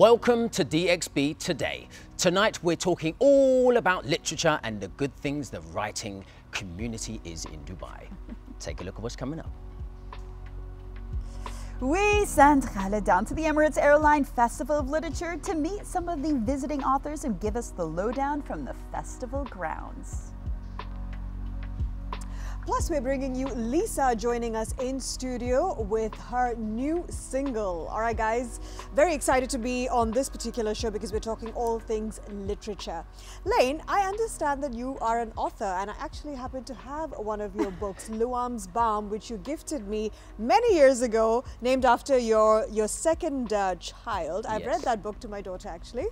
Welcome to DXB Today. Tonight we're talking all about literature and the good things the writing community is in Dubai. Take a look at what's coming up. We sent Khaled down to the Emirates Airline Festival of Literature to meet some of the visiting authors and give us the lowdown from the festival grounds. Plus, we're bringing you Lisa joining us in studio with her new single. All right, guys, very excited to be on this particular show because we're talking all things literature. Lane, I understand that you are an author, and I actually happen to have one of your books, Luam's Balm, which you gifted me many years ago, named after your your second uh, child. I've Yes. read that book to my daughter actually.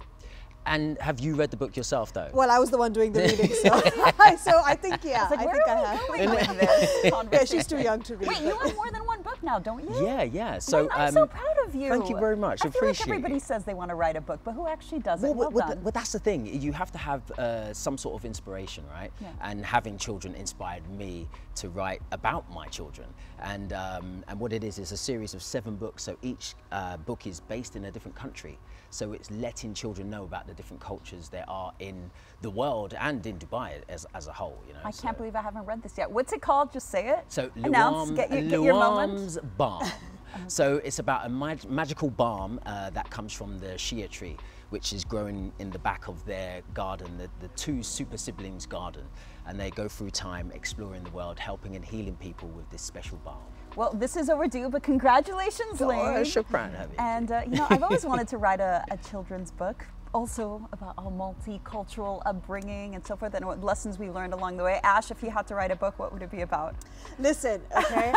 And have you read the book yourself though? Well, I was the one doing the reading, so so I think yeah, It's like, I where think are I have. going with this Yeah, she's too young to read. Wait, you have more than one book now, don't you? yeah, yeah. So Lynn, I'm so um, proud of you. Thank you very much. I feel Appreciate like everybody it. says they want to write a book, but who actually does it? Well, Well, well, well, done. th- well, that's the thing. You have to have uh, some sort of inspiration, right? Yeah. And having children inspired me to write about my children. And um, and what it is is a series of seven books. So each uh, book is based in a different country. So it's letting children know about the different cultures there are in the world and in Dubai as, as a whole. You know. I so. can't believe I haven't read this yet. What's it called? Just say it. So Announce. Luam, Get, your- get your moment. Balm. so it's about a mag- magical balm uh, that comes from the shea tree, which is growing in the back of their garden, the, the two super siblings' garden, and they go through time exploring the world, helping and healing people with this special balm. Well, this is overdue, but congratulations, Lane. Oh, shukran, And uh, you know, I've always wanted to write a, a children's book, also about our multicultural upbringing and so forth, and what lessons we learned along the way. Ash, if you had to write a book, what would it be about? Listen, okay?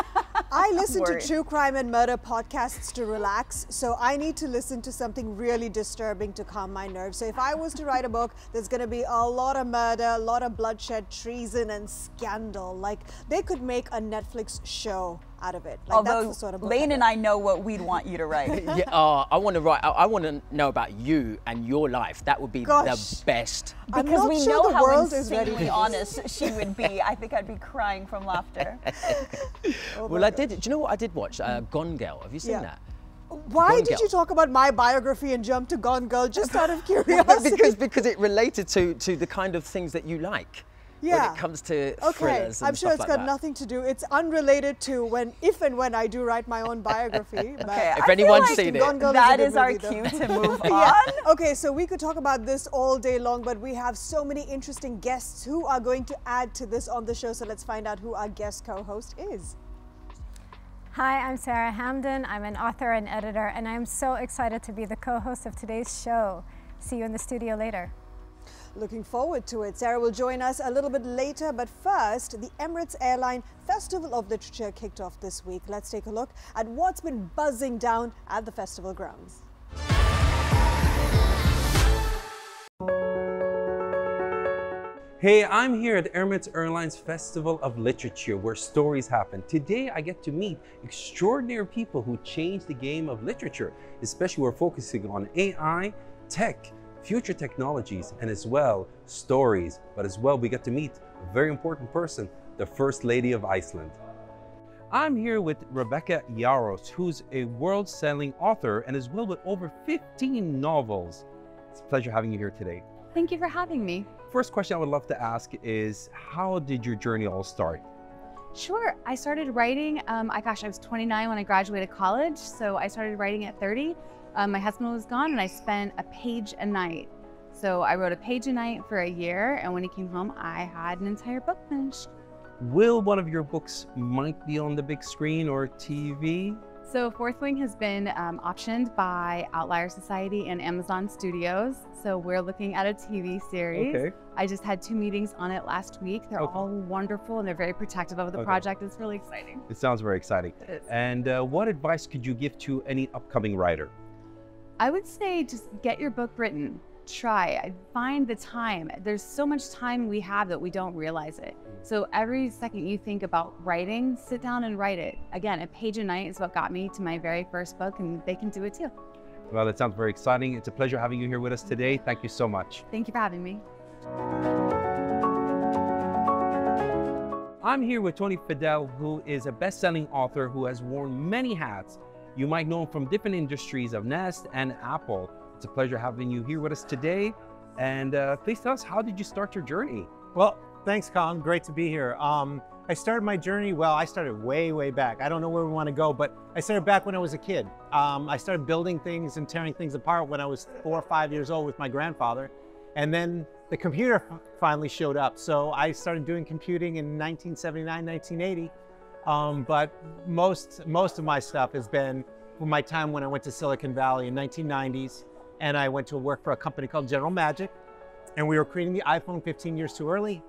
I listen to true crime and murder podcasts to relax, so I need to listen to something really disturbing to calm my nerves. So if I was to write a book, there's going to be a lot of murder, a lot of bloodshed, treason, and scandal. Like they could make a Netflix show out of it. Like Although that's the sort of Lane and. I know what we'd want you to write. yeah, uh, I want to write. I, I want to know about you and your life. That would be Gosh. the best. Because we sure know how world insanely for honest she would be. I think I'd be crying from laughter. Oh well, my I did. Do you know what I did watch? Uh, Gone Girl. Have you seen Yeah. that? Why Gone did Girl. you talk about my biography and jump to Gone Girl just out of curiosity? because because it related to to the kind of things that you like when Yeah. it comes to Okay, thrillers I'm sure stuff it's like got that. nothing to do. It's unrelated to when, if and when I do write my own biography. Okay, If I anyone's like seen it. Gone Girl is a that good is our movie, though. cue to move Yeah. on. Okay, so we could talk about this all day long, but we have so many interesting guests who are going to add to this on the show. So let's find out who our guest co-host is. Hi, I'm Sarah Hamdan. I'm an author and editor, and I'm so excited to be the co host of today's show. See you in the studio later. Looking forward to it. Sarah will join us a little bit later, but first, the Emirates Airline Festival of Literature kicked off this week. Let's take a look at what's been buzzing down at the festival grounds. Hey, I'm here at Emirates Airlines Festival of Literature where stories happen. Today I get to meet extraordinary people who change the game of literature, especially we're focusing on AI, tech, future technologies, and as well stories. But as well, we get to meet a very important person, the First Lady of Iceland. I'm here with Rebecca Yarros, who's a world selling author and as well with over 15 novels. It's a pleasure having you here today. Thank you for having me. First question I would love to ask is how did your journey all start? Sure. I started writing. Um, I gosh, I was 29 when I graduated college, so I started writing at 30. Um, my husband was gone, and I spent a page a night. So I wrote a page a night for a year, and when he came home, I had an entire book finished. Will one of your books might be on the big screen or TV? So Fourth Wing has been um, optioned by Outlier Society and Amazon Studios. So we're looking at a TV series. Okay. I just had two meetings on it last week. They're Okay. all wonderful and they're very protective of the Okay. project. It's really exciting. It sounds very exciting. And uh, what advice could you give to any upcoming writer? I would say just get your book written. Try. I Find the time. There's so much time we have that we don't realize it. Mm. So every second you think about writing, sit down and write it. Again, a page a night is what got me to my very first book, and they can do it too. Well, that sounds very exciting. It's a pleasure having you here with us today. Thank you so much. Thank you for having me. I'm here with Tony Fadell, who is a best-selling author who has worn many hats. You might know him from different industries of Nest and Apple. It's a pleasure having you here with us today. And uh, please tell us, how did you start your journey? Well, thanks, Colin. Great to be here. Um, I started my journey, well, I started way, way back. I don't know where we want to go, but I started back when I was a kid. Um, I started building things and tearing things apart when I was four or five years old with my grandfather. And then the computer finally showed up. So I started doing computing in 1979, 1980. Um, but most, most of my stuff has been my time when I went to Silicon Valley in 1990s. And I went to work for a company called General Magic. And we were creating the iPhone 15 years too early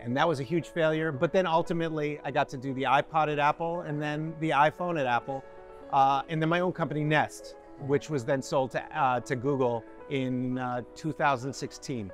and that was a huge failure. But then ultimately, I got to do the iPod at Apple and then the iPhone at Apple, uh, and then my own company Nest, which was then sold to uh, to Google in uh, 2016.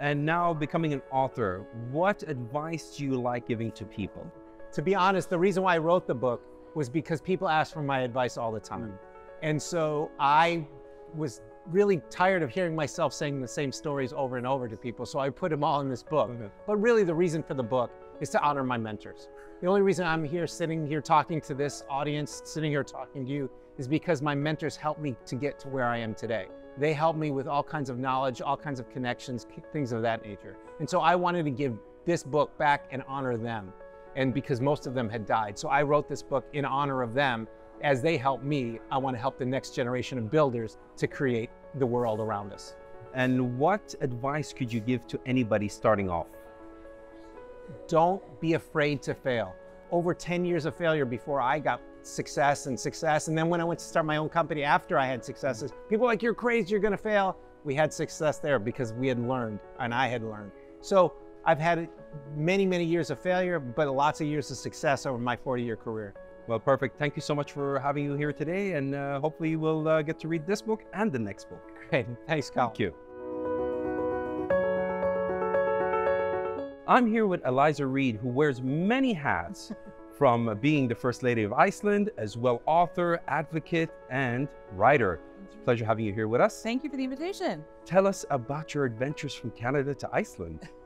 And now becoming an author, what advice do you like giving to people? To be honest, the reason why I wrote the book was because people ask for my advice all the time. Mm. And so I was really tired of hearing myself saying the same stories over and over to people. So I put them all in this book. Okay. But really the reason for the book is to honor my mentors. The only reason I'm here sitting here talking to this audience, sitting here talking to you, is because my mentors helped me to get to where I am today. They helped me with all kinds of knowledge, all kinds of connections, things of that nature. And so I wanted to give this book back and honor them. And because most of them had died. So I wrote this book in honor of them as they help me, I want to help the next generation of builders to create the world around us. And what advice could you give to anybody starting off? Don't be afraid to fail. Over 10 years of failure before I got success and success. And then when I went to start my own company after I had successes, people like, you're crazy, you're gonna fail. We had success there because we had learned and I had learned. So I've had many, many years of failure, but lots of years of success over my 40 year career. Well, perfect. Thank you so much for having you here today, and uh, hopefully we'll uh, get to read this book and the next book. Great. Thanks, Kyle. Thank you. I'm here with Eliza Reid, who wears many hats, from being the First Lady of Iceland, as well author, advocate, and writer. It's a pleasure having you here with us. Thank you for the invitation. Tell us about your adventures from Canada to Iceland.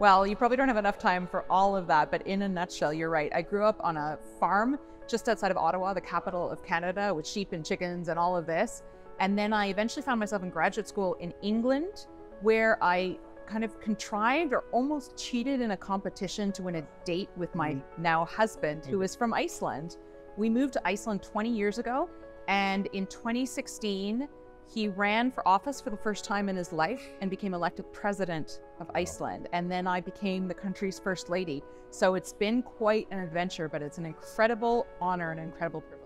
Well, you probably don't have enough time for all of that, but in a nutshell, you're right. I grew up on a farm just outside of Ottawa, the capital of Canada, with sheep and chickens and all of this. And then I eventually found myself in graduate school in England, where I kind of contrived or almost cheated in a competition to win a date with my mm-hmm. now husband, who mm-hmm. from Iceland. We moved to Iceland 20 years ago. And in 2016, he ran for office for the first time in his life and became elected president of Iceland. And then I became the country's first lady. So it's been quite an adventure, but it's an incredible honor and incredible privilege.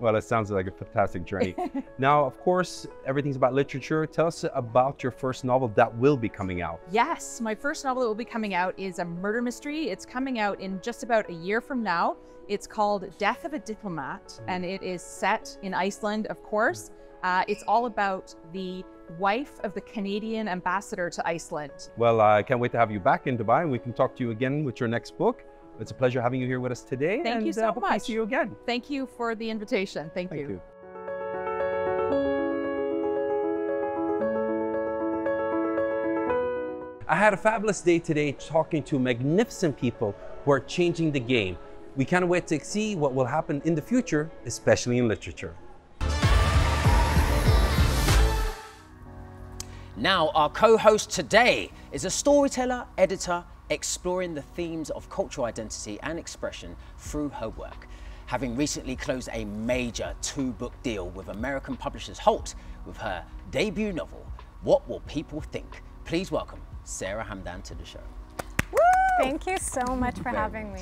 Well, it sounds like a fantastic journey. now, of course, everything's about literature. Tell us about your first novel that will be coming out. Yes, my first novel that will be coming out is a murder mystery. It's coming out in just about a year from now. It's called Death of a Diplomat, mm. and it is set in Iceland, of course. Uh, it's all about the wife of the Canadian ambassador to Iceland. Well, I can't wait to have you back in Dubai and we can talk to you again with your next book. It's a pleasure having you here with us today. Thank and, you so uh, much. see you again. Thank you for the invitation. Thank, Thank you. you. I had a fabulous day today talking to magnificent people who are changing the game. We can't wait to see what will happen in the future, especially in literature. Now, our co-host today is a storyteller, editor, exploring the themes of cultural identity and expression through her work. Having recently closed a major two-book deal with American publishers Holt with her debut novel, What Will People Think? Please welcome Sarah Hamdan to the show. Woo! Thank you so much for having me.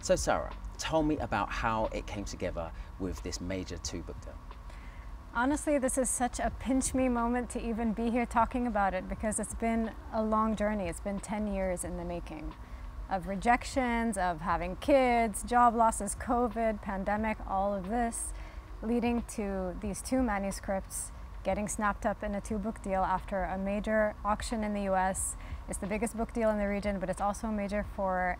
So Sarah, tell me about how it came together with this major two-book deal. Honestly, this is such a pinch me moment to even be here talking about it because it's been a long journey. It's been 10 years in the making of rejections, of having kids, job losses, COVID, pandemic, all of this, leading to these two manuscripts getting snapped up in a two book deal after a major auction in the US. It's the biggest book deal in the region, but it's also major for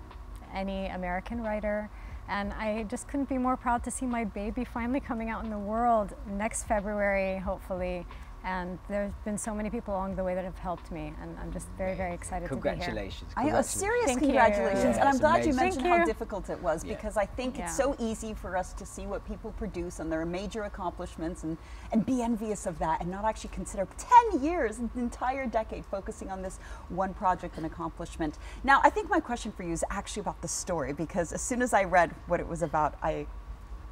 any American writer. And I just couldn't be more proud to see my baby finally coming out in the world next February, hopefully. And there's been so many people along the way that have helped me, and I'm just very, very excited to be here. Congratulations. I, a congratulations. serious Thank congratulations. Yeah, and I'm it's glad you mentioned Thank how you. difficult it was Yeah. because I think Yeah. it's so easy for us to see what people produce and their major accomplishments and, and be envious of that and not actually consider 10 years, an entire decade focusing on this one project and accomplishment. Now, I think my question for you is actually about the story because as soon as I read what it was about, I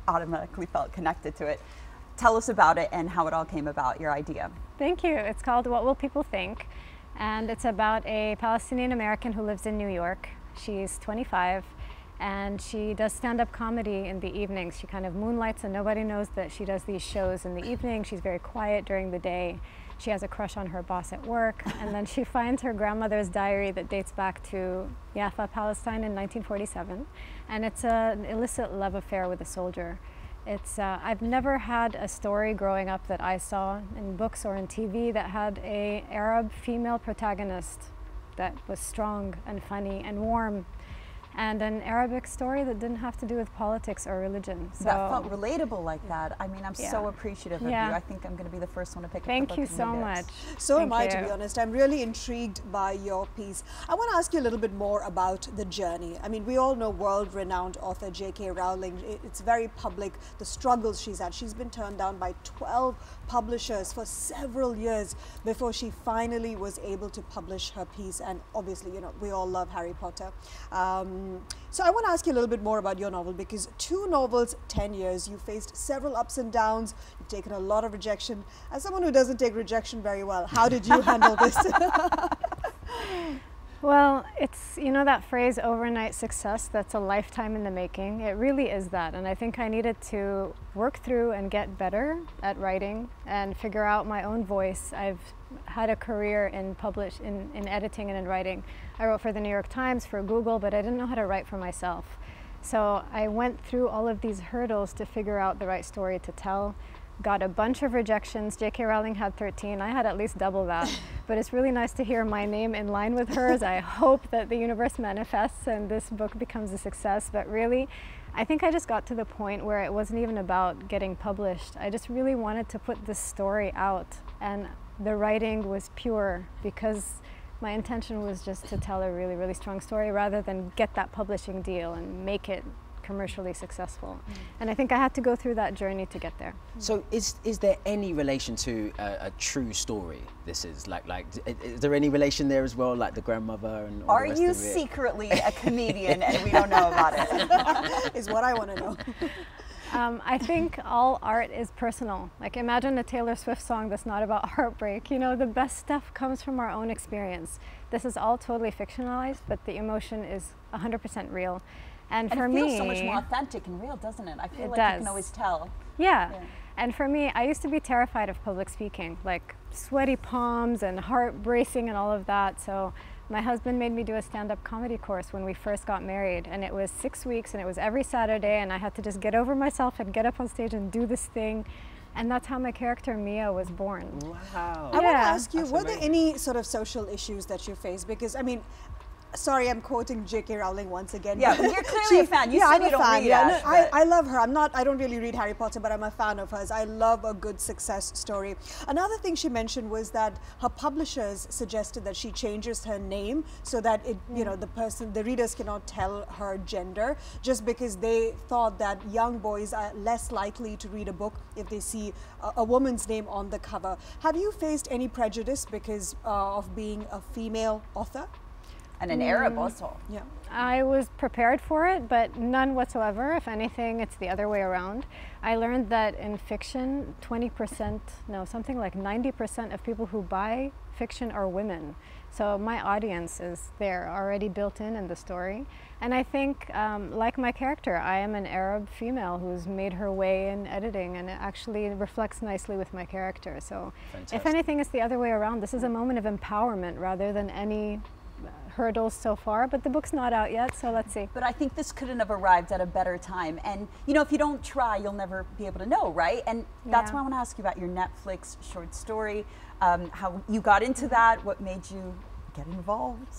automatically felt connected to it. Tell us about it and how it all came about, your idea. Thank you. It's called What Will People Think? And it's about a Palestinian American who lives in New York. She's 25 and she does stand up comedy in the evenings. She kind of moonlights, and nobody knows that she does these shows in the evening. She's very quiet during the day. She has a crush on her boss at work, and then she finds her grandmother's diary that dates back to Jaffa, Palestine in 1947. And it's an illicit love affair with a soldier. It's, uh, I've never had a story growing up that I saw in books or in TV that had a Arab female protagonist that was strong and funny and warm and an Arabic story that didn't have to do with politics or religion. So that felt relatable like that. I mean, I'm so appreciative of Yeah. you. I think I'm going to be the first one to pick thank up the you book so and read it. much. So am Thank I, to be honest. I'm really intrigued by your piece. I want to ask you a little bit more about the journey. I mean, we all know world renowned author J.K. Rowling. It's very public, the struggles she's had. She's been turned down by 12 publishers for several years before she finally was able to publish her piece. And obviously, you know, we all love Harry Potter. Um, so I want to ask you a little bit more about your novel because two novels, 10 years, you faced several ups and downs, you've taken a lot of rejection. As someone who doesn't take rejection very well, how did you handle this? Well, it's, you know, that phrase overnight success, that's a lifetime in the making. It really is that. And I think I needed to work through and get better at writing and figure out my own voice. I've had a career in publish in, in editing and in writing. I wrote for the New York Times, for Google, but I didn't know how to write for myself. So I went through all of these hurdles to figure out the right story to tell. Got a bunch of rejections. J.K. Rowling had 13. I had at least double that. but it's really nice to hear my name in line with hers. I hope that the universe manifests and this book becomes a success. But really, I think I just got to the point where it wasn't even about getting published. I just really wanted to put this story out. And the writing was pure because my intention was just to tell a really, really strong story rather than get that publishing deal and make it commercially successful. Mm. And I think I had to go through that journey to get there. So is is there any relation to a, a true story? This is like like is there any relation there as well, like the grandmother and all Are the you secretly a comedian and we don't know about it? is what I want to know. Um, I think all art is personal. Like imagine a Taylor Swift song that's not about heartbreak. You know, the best stuff comes from our own experience. This is all totally fictionalized, but the emotion is 100% real. And, And for it feels me, so much more authentic and real, doesn't it? I feel It like you can always tell. Yeah. Yeah. And for me, I used to be terrified of public speaking, like sweaty palms and heart bracing and all of that. So my husband made me do a stand-up comedy course when we first got married, and it was six weeks, and it was every Saturday, and I had to just get over myself and get up on stage and do this thing, and that's how my character Mia was born. Wow. I want to ask you, That's were there any sort of social issues that you faced? Because, I mean, sorry, I'm quoting J.K. Rowling once again. Yeah, you're clearly a fan. You yeah, said I'm you a don't fan. read yeah, Ash, no, I, I love her. I'm not. I don't really read Harry Potter, but I'm a fan of hers. I love a good success story. Another thing she mentioned was that her publishers suggested that she changes her name so that it, you know, the person, the readers cannot tell her gender, just because they thought that young boys are less likely to read a book if they see a, a woman's name on the cover. Have you faced any prejudice because uh, of being a female author? And an Arab also. Yeah. I was prepared for it, but none whatsoever. If anything, it's the other way around. I learned that in fiction, 20%, no, something like 90% of people who buy fiction are women. So my audience is there already built in in the story. And I think, um, like my character, I am an Arab female who's made her way in editing, and it actually reflects nicely with my character. So, if anything, it's the other way around. This is a moment of empowerment rather than any hurdles so far, but the book's not out yet, so let's see. But I think this couldn't have arrived at a better time. And you know, if you don't try, you'll never be able to know, right? And that's Yeah. why I want to ask you about your Netflix short story, um, how you got into that, what made you get involved.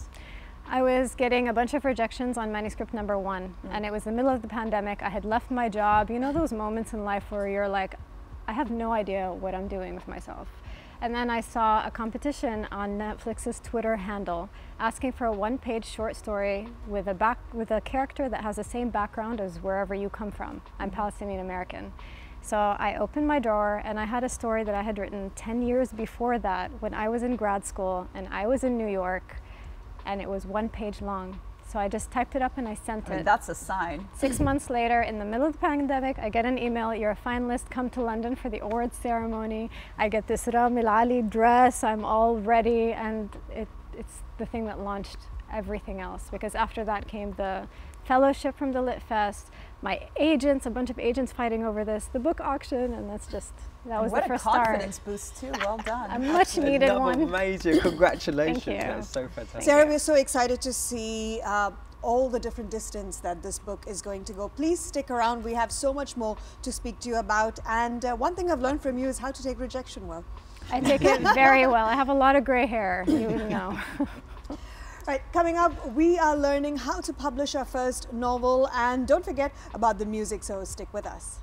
I was getting a bunch of rejections on manuscript number one, and it was the middle of the pandemic. I had left my job. You know those moments in life where you're like, I have no idea what I'm doing with myself. And then I saw a competition on Netflix's Twitter handle asking for a one-page short story with a back with a character that has the same background as wherever you come from. I'm mm-hmm. Palestinian American. So I opened my drawer and I had a story that I had written 10 years before that when I was in grad school and I was in New York and it was one page long. So I just typed it up and I sent I mean, it. that's a sign. Six months later, in the middle of the pandemic, I get an email, you're a finalist, come to London for the awards ceremony. I get this Rami Al Ali dress, I'm all ready, and it, it's the thing that launched everything else because after that came the fellowship from the Lit Fest, my agents, a bunch of agents fighting over this, the book auction, and that's just, that And was what the first start. What a start. confidence boost too. Well done. A much needed Another one. Major congratulations. Thank you. That's so fantastic. Sarah, we're so excited to see uh, all the different distance that this book is going to go. Please stick around. We have so much more to speak to you about. And uh, one thing I've learned from you is how to take rejection well. I take it very well. I have a lot of gray hair, you would know. Right, coming up, we are learning how to publish our first novel. And don't forget about the music, so stick with us.